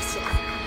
谢谢。